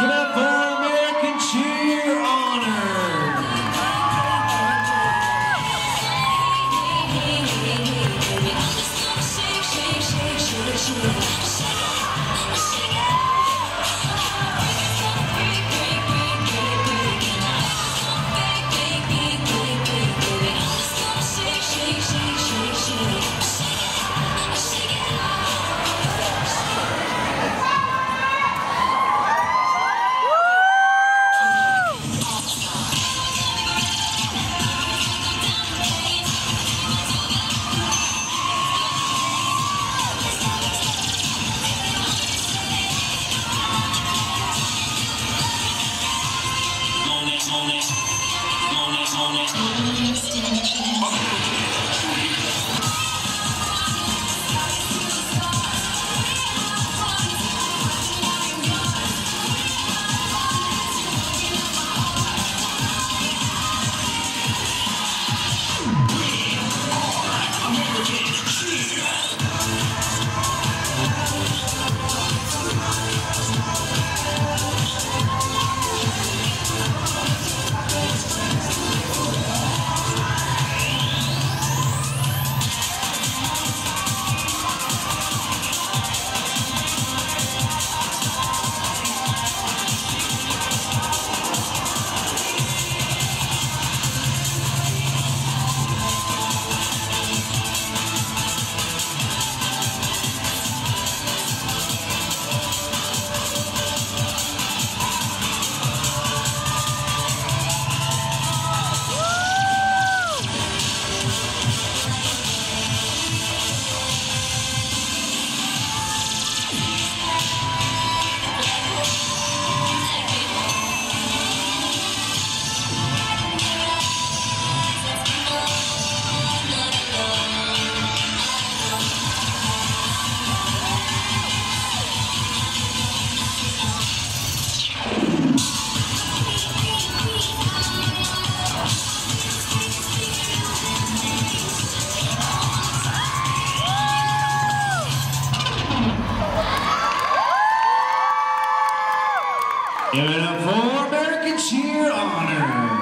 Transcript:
Give it up for Next destination. Give it up for American Cheer Honor.